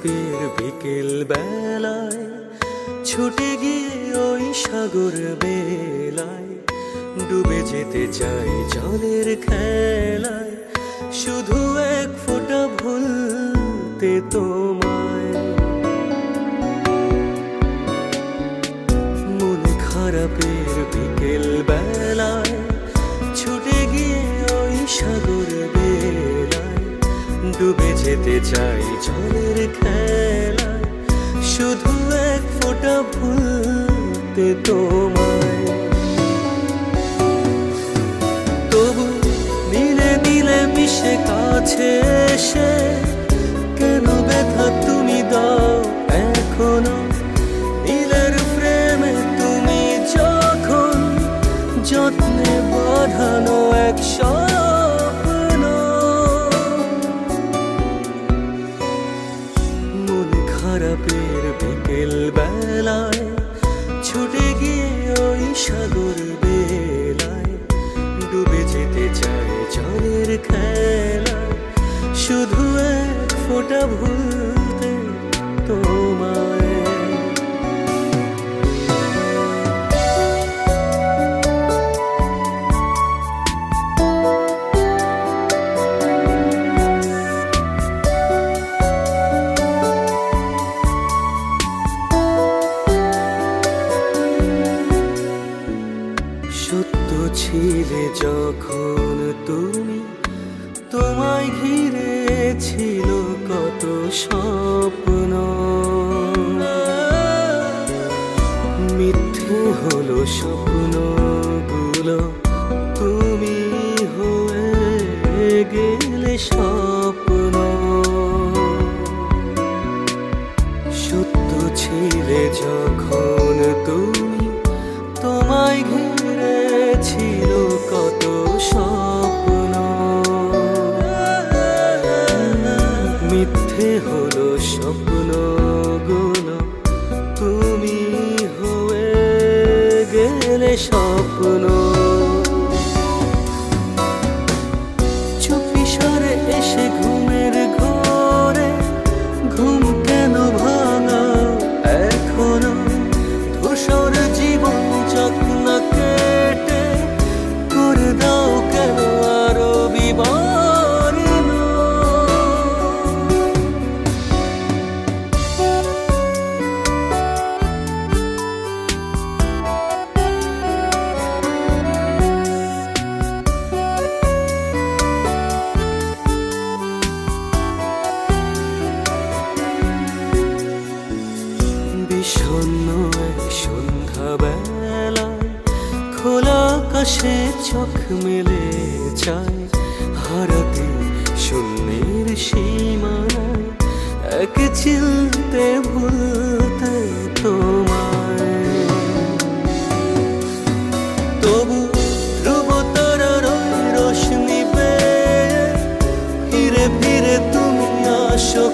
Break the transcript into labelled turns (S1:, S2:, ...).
S1: খারাপের বিকেল বেলায় ছুটে গিয়ে ওই সাগর বেলায় ডুবে যেতে চাই জলের খেলায়। শুধু এক ফোঁটা ভুলতে তোমায়। মন খারাপের বিকেল বেলায় ছুটে গিয়ে ওই সাগর বেলায় ডুবে যেতে চাই জলের খেলায়। শুধু এক ফোঁটা ভুলতে তোমায়। তবু নীলে নীলে মিশে কাছে এসে, কেন ব্যথা তুমি দাও এখনও? নীলের প্রেমে তুমি যখন, যত্নে বাঁধানো এক সাগর বেলায় ডুবে যেতে চায় জলের খেলায়। শুধু এক ফোঁটা ভুলতে ছিল কত স্বপ্ন। মিথ্যে হলো স্বপ্নগুলো তুমি হয়ে গেলে স্বপ্ন। সত্য ছিলে যখন তুমি স্বপ্ন আকাশে চোখ মেলে চায়। হারাতে শূন্যের সীমানায় এক চিলতে ভুলতে তোমায়। তবু ধ্রুব রোশনি পেয়ে ফিরে ফিরে তুমি আসো